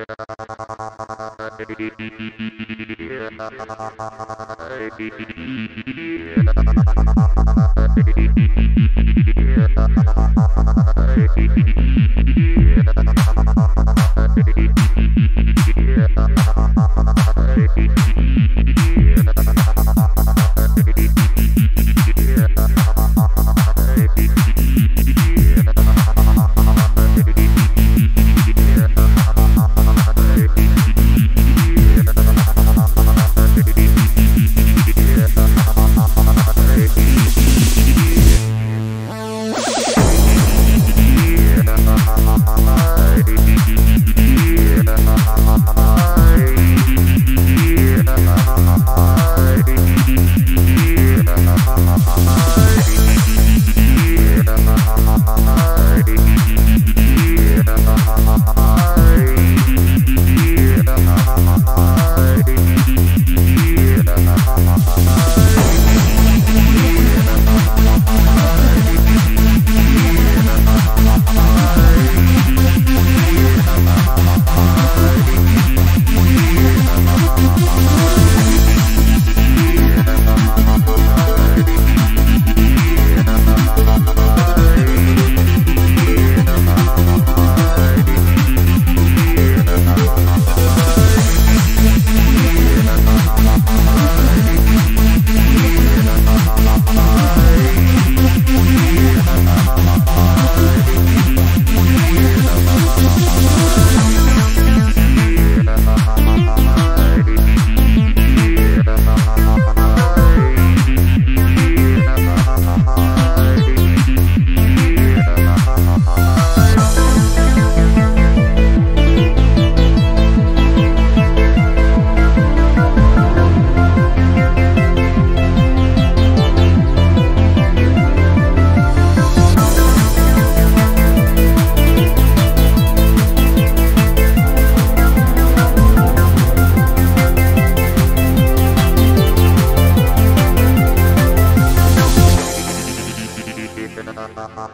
Yeah. Yeah.